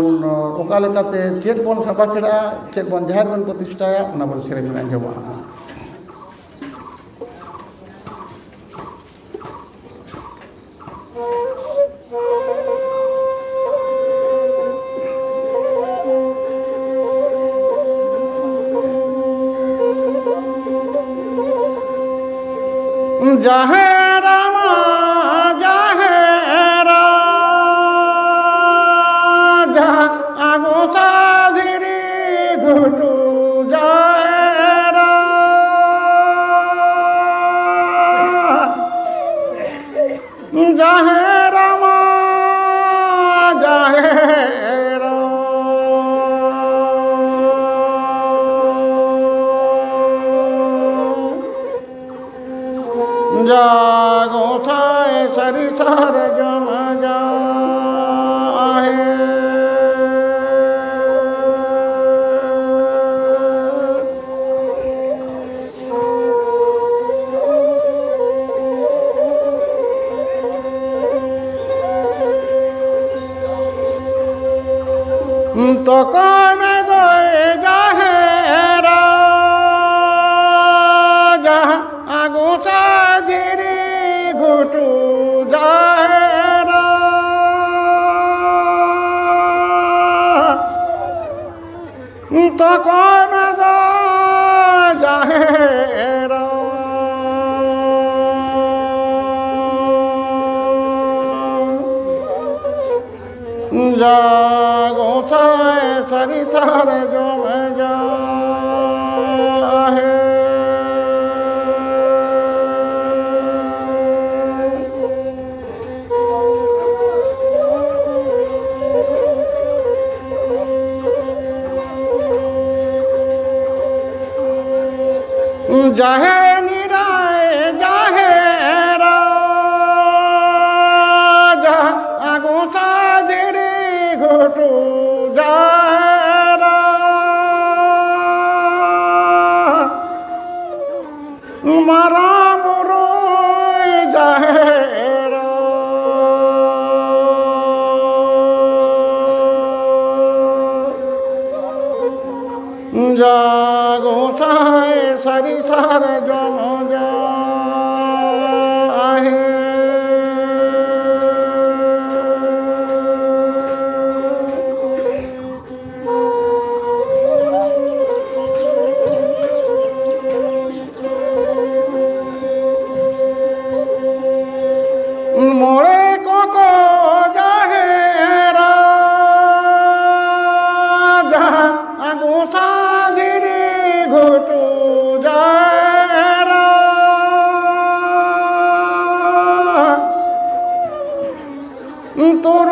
ᱚᱠᱟ ᱞᱮᱠᱟᱛᱮ ᱪᱮᱫ ᱵᱚᱱ ᱥᱟᱵᱟ ᱠᱮᱫᱟ ᱪᱮᱫ ᱵᱚᱱ ᱡᱟᱦᱮᱨ ᱵᱚᱱ ᱯᱨᱚᱛᱤᱥᱴᱷᱟᱭᱟ ᱚᱱᱟ ᱵᱚᱱ ᱥᱮᱨᱮᱧ ᱵᱚᱱ ᱟᱸᱡᱚᱢᱟ जहाँ गोसाए सर सारे जम आहे तक न दे जा जा गंस सारी सारे जल যাহে নিরায় যাহে গোসাজেরে ঘটো জাগো তাই सरिसर जो मुंहिंजो आहे मोड़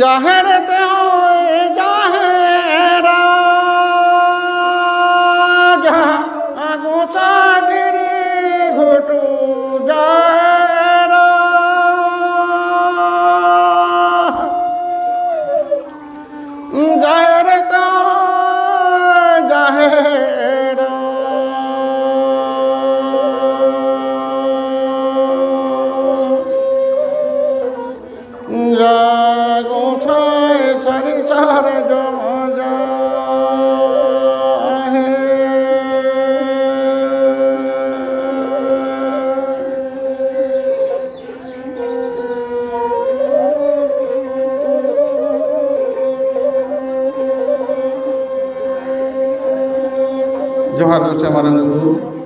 জাহের जोहार जोसे मारंगुरु